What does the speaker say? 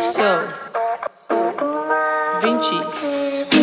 So, 20.